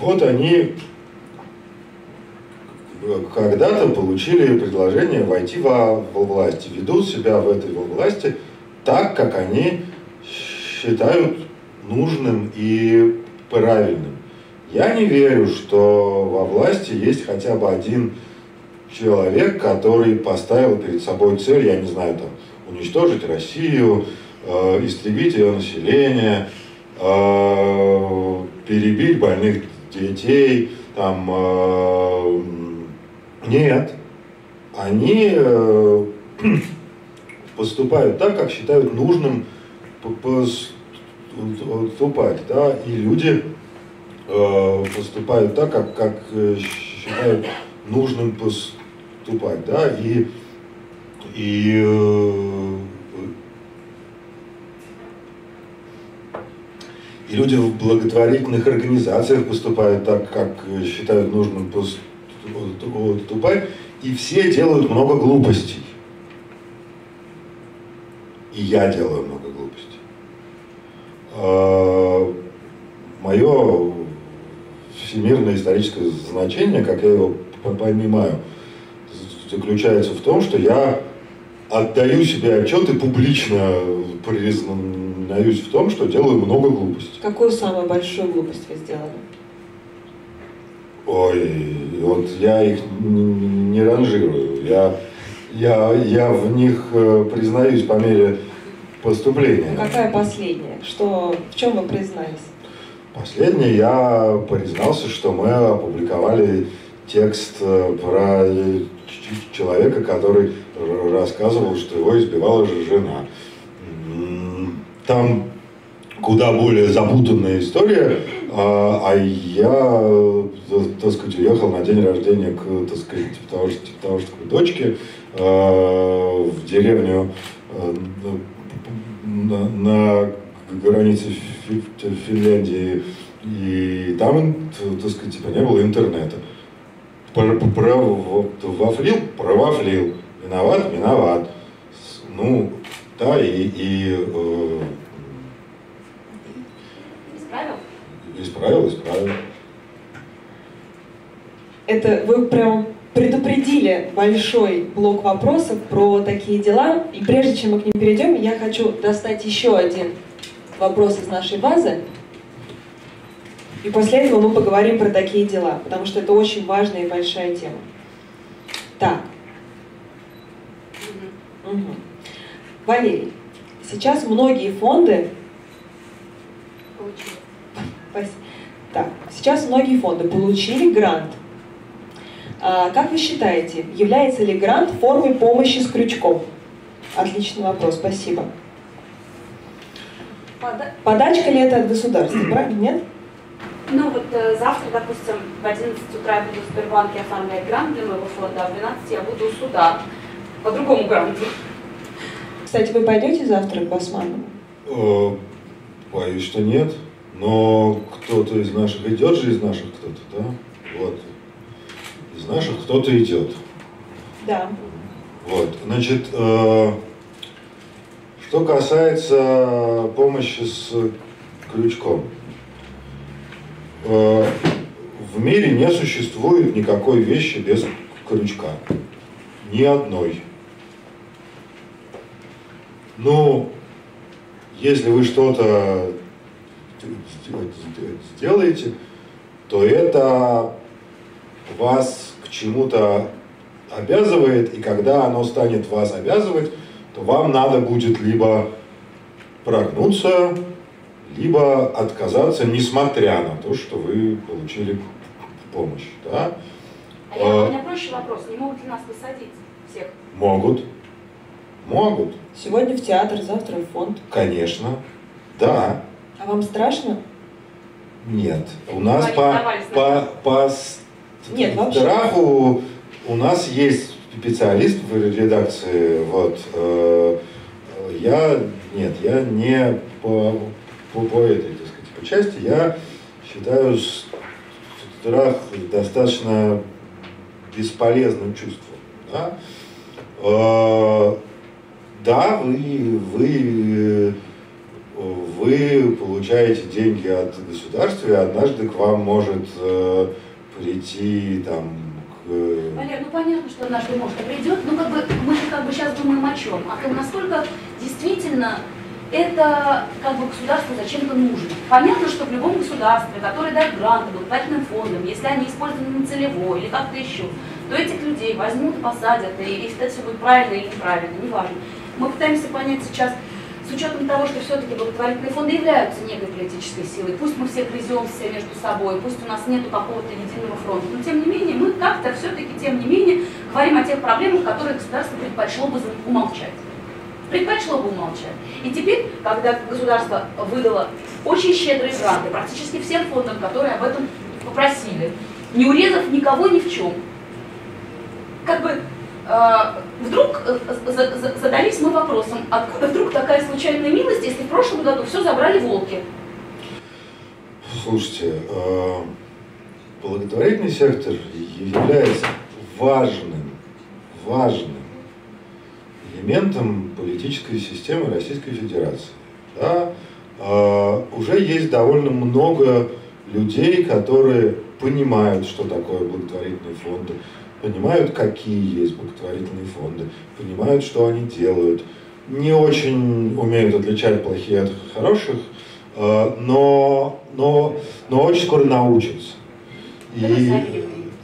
Вот они когда-то получили предложение войти во, во власть, ведут себя в этой во власти так, как они считают нужным и правильным. Я не верю, что во власти есть хотя бы один человек, который поставил перед собой цель, я не знаю, там, уничтожить Россию, э, истребить ее население, э, перебить больных детей, там, э, нет. Они э, поступают так, как считают нужным поступать, да, и люди поступают так, как, как э, считают нужным поступать, да, и, и э, И люди в благотворительных организациях поступают так, как считают нужным поступать, и все делают много глупостей. И я делаю много глупостей. Историческое значение, как я его понимаю, заключается в том, что я отдаю себе отчет и публично признаюсь в том, что делаю много глупостей. Какую самую большую глупость вы сделали? Ой, вот я их не ранжирую. Я, я, я в них э, признаюсь по мере поступления. Ну, какая последняя? Что, в чем вы признались? Последнее я признался, что мы опубликовали текст э, про человека, который рассказывал, что его избивала же жена. Там куда более запутанная история, а, а я, э, так сказать, уехал на день рождения к, так сказать, того, типа того, что к дочке э, в деревню на, на границе Финляндии, и там, так сказать, типа, не было интернета. Вафлил, провафлил, виноват, виноват. Ну, да, и... и э, исправил? Исправил, исправил. Это вы прям предупредили большой блок вопросов про такие дела. И прежде чем мы к ним перейдем, я хочу достать еще один вопрос из нашей базы. И после этого мы поговорим про такие дела, потому что это очень важная и большая тема. Так. Угу. Валерий, сейчас многие фонды... Получили. Так, сейчас многие фонды получили грант. А, как вы считаете, является ли грант формой помощи с крючком? Отличный вопрос, спасибо. Пода... Подачка ли это от государства, правильно? Нет? Ну вот э, завтра, допустим, в 11 утра я буду в Сбербанке оформлять грант для моего фонда, а в 12 я буду у суда по другому гранту. Кстати, вы пойдете завтра к Басманову? Э, боюсь, что нет. Но кто-то из наших идет же из наших кто-то, да? Вот. Из наших кто-то идет. Да. Вот. Значит, э, что касается помощи с крючком. Э, в мире не существует никакой вещи без крючка. Ни одной. Ну, если вы что-то сделаете, то это вас к чему-то обязывает, и когда оно станет вас обязывать, то вам надо будет либо прогнуться, либо отказаться, несмотря на то, что вы получили помощь. Да? А я, у меня проще вопрос, не могут ли нас посадить всех? Могут. Могут. Сегодня в театр, завтра в фонд. Конечно. Да. А вам страшно? Нет. У нас по, по, по Нет, вообще. страху у нас есть специалист в редакции. Вот. Э, я нет, я не по, по, по этой, так сказать, по части. Я считаю страх достаточно бесполезным чувством. Да, э, да вы, вы, вы получаете деньги от государства, и однажды к вам может э, прийти там Валер, ну понятно, что однажды может придет, но как бы мы как бы сейчас думаем о чем? О том, насколько действительно это как бы государству зачем-то нужно. Понятно, что в любом государстве, которое дает гранты благотворительным фондам, если они использованы на целевой или как-то еще, то этих людей возьмут, посадят, и, и это все будет правильно или неправильно, неважно. Мы пытаемся понять сейчас, с учетом того, что все-таки благотворительные фонды являются некой политической силой, пусть мы все грыземся между собой, пусть у нас нет какого-то единого фронта, но тем не менее мы как-то все-таки, тем не менее, говорим о тех проблемах, которые государство предпочло бы умолчать предпочло бы умолчать. И теперь, когда государство выдало очень щедрые гранты практически всем фондам, которые об этом попросили, не урезав никого ни в чем, как бы вдруг э, задались мы вопросом, откуда вдруг такая случайная милость, если в прошлом году все забрали волки? Слушайте, э, благотворительный сектор является важным, важным элементом политической системы Российской Федерации. Да? А, уже есть довольно много людей, которые понимают, что такое благотворительные фонды, понимают, какие есть благотворительные фонды, понимают, что они делают, не очень умеют отличать плохие от хороших, а, но, но, но очень скоро научатся. И,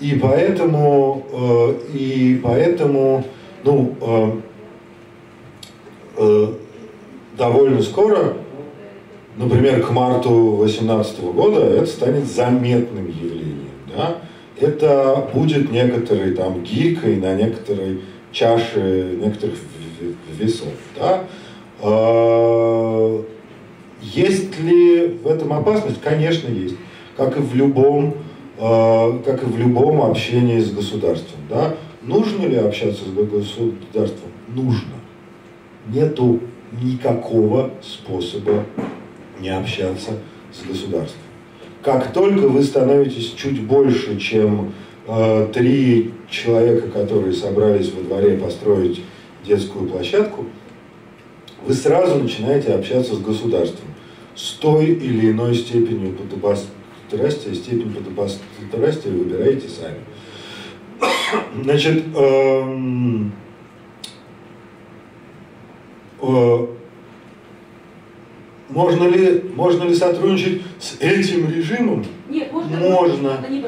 и поэтому, э, и поэтому ну, э, Э, довольно скоро, например, к марту 2018 года, это станет заметным явлением. Да? Это будет некоторой там гирькой на некоторой чаше некоторых весов. Да? А, есть ли в этом опасность? Конечно, есть. Как и в любом, а, как и в любом общении с государством. Да? Нужно ли общаться с государством? Нужно нету никакого способа не общаться с государством. Как только вы становитесь чуть больше, чем э, три человека, которые собрались во дворе построить детскую площадку, вы сразу начинаете общаться с государством с той или иной степенью подобострастия, степень подобострастия выбираете сами. Значит, эм, Э, можно ли, можно ли сотрудничать с этим режимом? Нет, можно. Можно. Не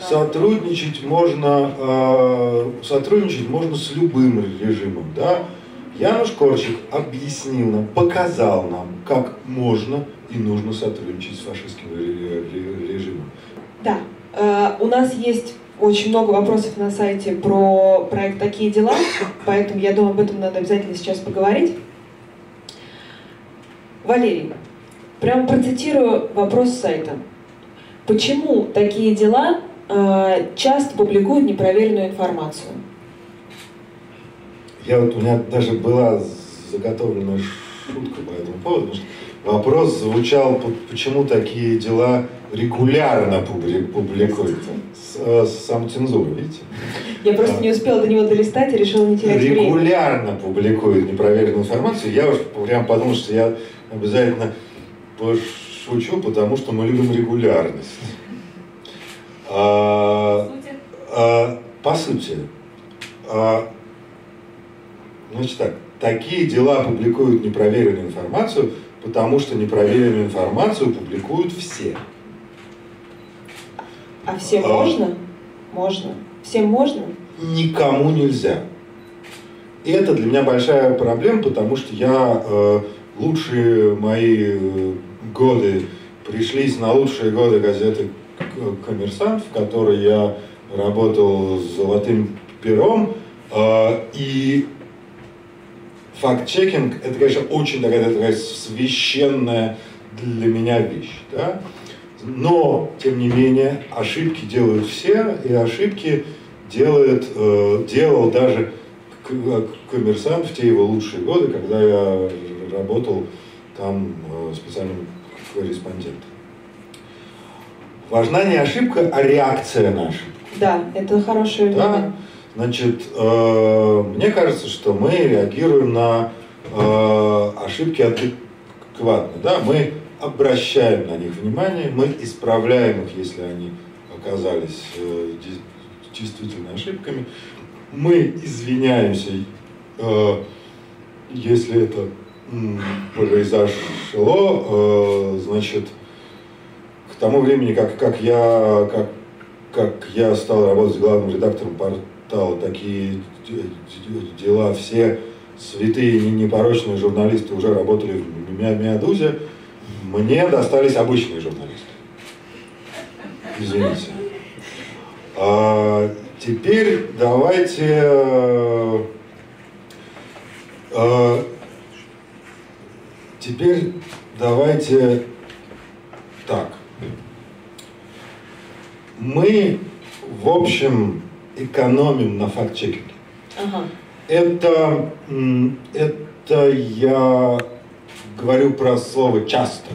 сотрудничать можно, э, сотрудничать можно с любым режимом, да? Януш Корчик объяснил нам, показал нам, как можно и нужно сотрудничать с фашистским режимом. Да, э, у нас есть очень много вопросов на сайте про проект «Такие дела», поэтому я думаю, об этом надо обязательно сейчас поговорить. Валерий, прям процитирую вопрос сайта. Почему такие дела э, часто публикуют непроверенную информацию? Я вот, у меня даже была заготовлена шутка по этому поводу. Вопрос звучал, почему такие дела регулярно публикуют. С, сам цензура, видите? Я просто а, не успела до него долистать и решила не терять регулярно время. Регулярно публикуют непроверенную информацию. Я уж прям подумал, что я обязательно пошучу, потому что мы любим регулярность. А, а, по сути, а, значит так, такие дела публикуют непроверенную информацию, потому что непроверенную информацию публикуют все. А всем А. можно? Можно. Всем можно? Никому нельзя. И это для меня большая проблема, потому что я э, лучшие мои э, годы пришлись на лучшие годы газеты «К- «Коммерсант», в которой я работал с золотым пером. Э, и факт-чекинг – это, конечно, очень такая, такая священная для меня вещь. Да? Но, тем не менее, ошибки делают все, и ошибки делает, э, делал даже к- коммерсант в те его лучшие годы, когда я работал там э, специальным корреспондентом. Важна не ошибка, а реакция на ошибку. Да, это хороший Да? момент. Значит, э, мне кажется, что мы реагируем на э, ошибки адекватно. Да? Мы обращаем на них внимание, мы исправляем их, если они оказались э, де- действительно ошибками. Мы извиняемся, э, если это произошло, э, значит, к тому времени, как, как, я, как, как я стал работать главным редактором портала «Такие дела», все святые непорочные журналисты уже работали в «Медузе», мне достались обычные журналисты. Извините. А, теперь давайте... э, теперь давайте так. Мы, в общем, экономим на факт-чекинге. Ага. Это, это я говорю про слово часто.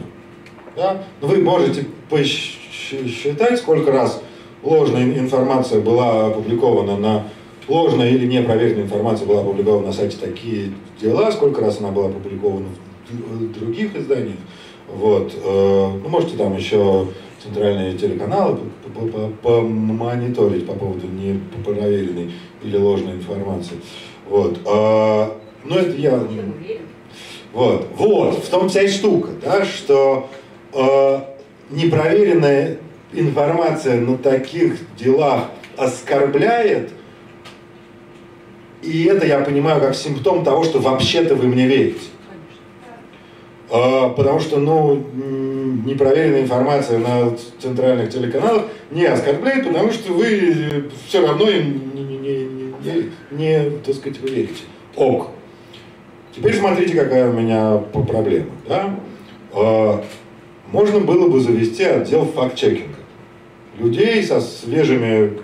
Да? Но вы можете посчитать, сколько раз ложная информация была опубликована на ложная или непроверенная информация была опубликована на сайте такие дела, сколько раз она была опубликована в других изданиях. Вот. э, Ну, можете там еще центральные телеканалы по- по- по- помониторить по поводу непроверенной или ложной информации. Вот. А, Ну, это я... Вот, вот, в том вся и штука, да, что э, непроверенная информация на таких делах оскорбляет, и это я понимаю как симптом того, что вообще-то вы мне верите. А, потому что, ну, непроверенная информация на центральных телеканалах не оскорбляет, потому что вы все равно им не, не, не, не, так сказать, вы верите. Ок. Теперь смотрите, какая у меня проблема. Да? А, Можно было бы завести отдел факт-чекинга. Людей со свежими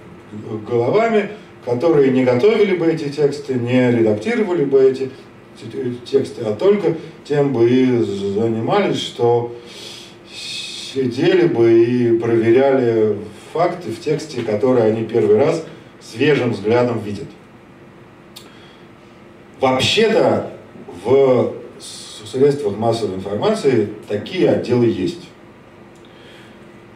головами, которые не готовили бы эти тексты, не редактировали бы эти тексты, а только тем бы и занимались, что сидели бы и проверяли факты в тексте, которые они первый раз свежим взглядом видят. Вообще-то в средствах массовой информации такие отделы есть.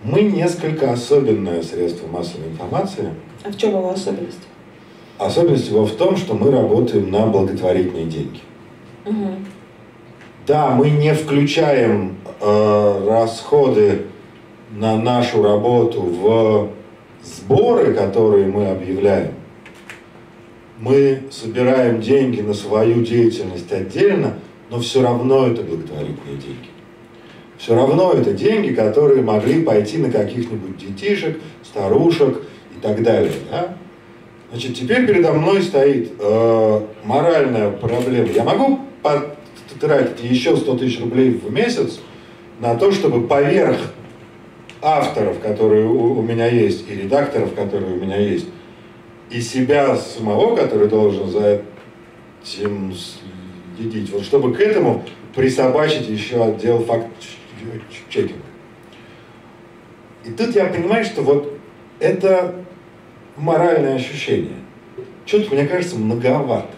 Мы несколько особенное средство массовой информации. А в чем его особенность? Особенность его в том, что мы работаем на благотворительные деньги. Мгм. Да, мы не включаем э, расходы на нашу работу в сборы, которые мы объявляем. Мы собираем деньги на свою деятельность отдельно, но все равно это благотворительные деньги. Все равно это деньги, которые могли пойти на каких-нибудь детишек, старушек и так далее. да? Значит, теперь передо мной стоит э, моральная проблема. Я могу потратить еще 100 тысяч рублей в месяц на то, чтобы поверх авторов, которые у, у меня есть, и редакторов, которые у меня есть, и себя самого, который должен за этим следить, вот чтобы к этому присобачить еще отдел факт-чекинга. И тут я понимаю, что вот это моральное ощущение. Что-то, мне кажется, многовато.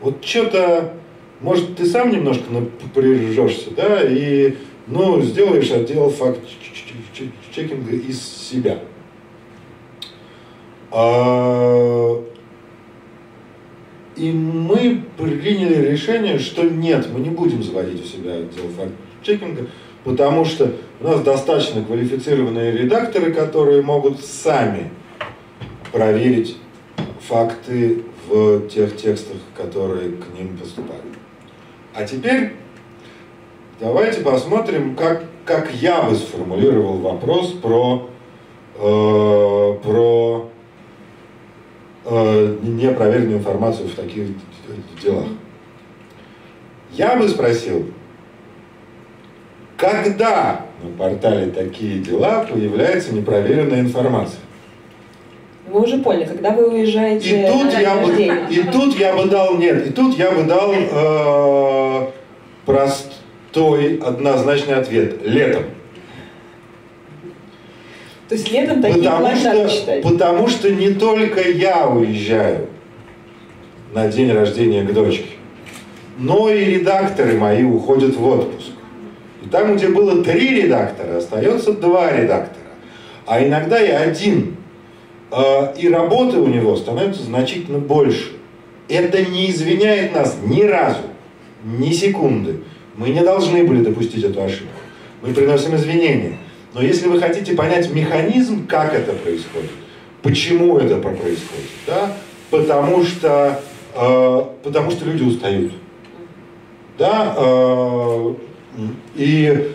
Вот что-то, может, ты сам немножко напряжешься, да, и, ну, сделаешь отдел факт-чекинга из себя. А, И мы приняли решение, что нет, мы не будем заводить у себя отдел факт-чекинга, потому что у нас достаточно квалифицированные редакторы, которые могут сами проверить факты в тех текстах, которые к ним поступают. А теперь давайте посмотрим, как, как я бы сформулировал вопрос про, э, про э, непроверенную информацию в таких делах. Я бы спросил, когда на портале такие дела появляется непроверенная информация? Вы уже поняли, когда вы уезжаете И тут, на я бы, и тут я бы дал, нет, и тут я бы дал э, простой, однозначный ответ. Летом. То есть летом такие Потому что, читать. потому что не только я уезжаю на день рождения к дочке, но и редакторы мои уходят в отпуск. И там, где было три редактора, остается два редактора. А иногда и один. Э, И работы у него становится значительно больше. Это не извиняет нас ни разу, ни секунды. Мы не должны были допустить эту ошибку. Мы приносим извинения. Но если вы хотите понять механизм, как это происходит, почему это происходит, да, потому что, э, потому что люди устают. Да, э, и,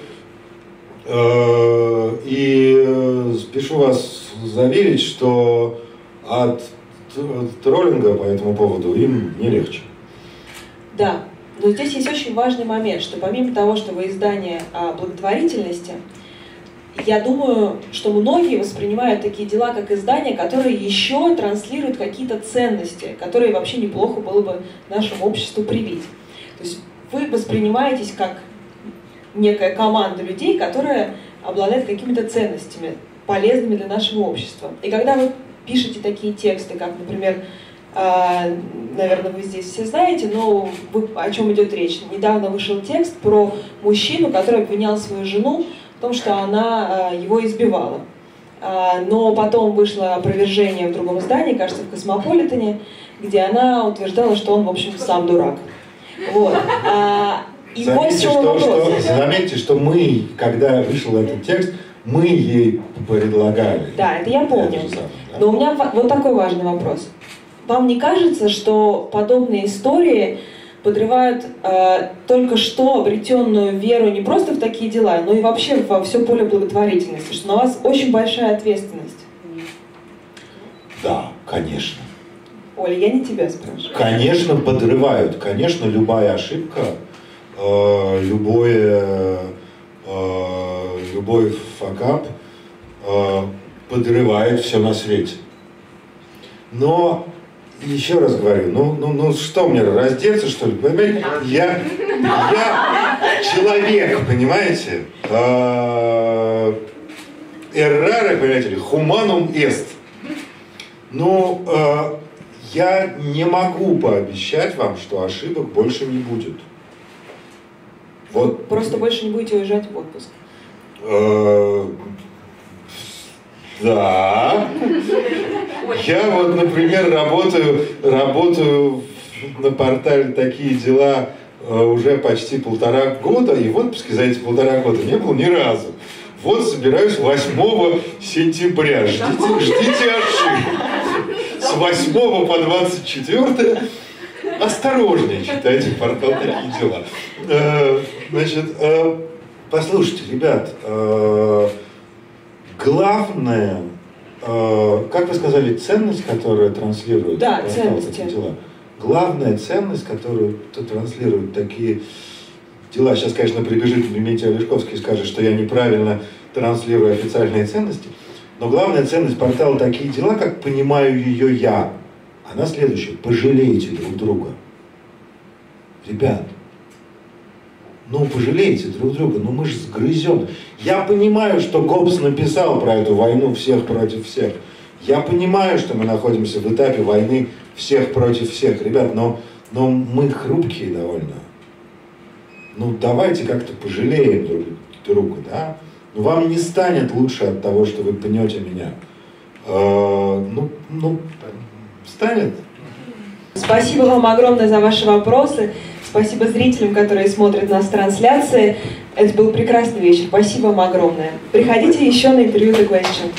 э, и спешу вас заверить, что от троллинга по этому поводу им не легче. Да, но здесь есть очень важный момент, что помимо того, что вы издание о благотворительности, я думаю, что многие воспринимают такие дела как издания, которые еще транслируют какие-то ценности, которые вообще неплохо было бы нашему обществу привить. То есть вы воспринимаетесь как некая команда людей, которая обладает какими-то ценностями, полезными для нашего общества. И когда вы пишете такие тексты, как, например, а, наверное, вы здесь все знаете, но вы- о чем идет речь. Недавно вышел текст про мужчину, который обвинял свою жену в том, что она а, его избивала. А, Но потом вышло опровержение в другом издании, кажется, в Космополитене, где она утверждала, что он, в общем, сам дурак. Вот. И вот Заметьте, чем что, что, заметьте, что мы, когда вышел этот текст, мы ей предлагали. Да, это я помню. Это самое, да. Но у меня во- вот такой важный вопрос. Вам не кажется, что подобные истории подрывают э, только что обретенную веру не просто в такие дела, но и вообще во все поле благотворительности, что на вас очень большая ответственность? Да, конечно. Оля, я не тебя спрашиваю. Конечно, подрывают. Конечно, любая ошибка, э, любое, э, любой факап э, подрывает все на свете. Но, еще раз говорю, ну, ну, ну что мне, раздеться, что ли? Понимаете, я, я человек, понимаете? Э, Эррare, понимаете humanum est. Ну, э, я не могу пообещать вам, что ошибок больше не будет. Вот. Просто больше не будете уезжать в отпуск. Э, Да. Я вот, например, работаю, работаю на портале «Такие дела» э, уже почти полтора года, и в отпуске за эти полтора года не был ни разу. Вот собираюсь 8 сентября. Ждите, ждите ошибок. С 8 по 24 осторожнее читайте портал «Такие дела». Э, Значит, послушайте, ребят, э, главное, э, как вы сказали, ценность, которая транслирует Да, ценности. «Такие дела». Главная ценность, которую транслируют такие дела. Сейчас, конечно, прибежит Дмитрий Олешковский и скажет, что я неправильно транслирую официальные ценности. Но главная ценность портала «Такие дела», как понимаю ее я, она следующая. Пожалейте друг друга. Ребят, ну пожалейте друг друга, ну мы же сгрызем. Я понимаю, что Гоббс написал про эту войну всех против всех. Я понимаю, что мы находимся в этапе войны всех против всех. Ребят, но, но мы хрупкие довольно. Ну давайте как-то пожалеем друг друга, да? Ну вам не станет лучше от того, что вы пнете меня. Э, ну, ну, станет? Спасибо вам огромное за ваши вопросы. Спасибо зрителям, которые смотрят нас в трансляции. Это был прекрасный вечер. Спасибо вам огромное. Приходите еще на интервью The Question.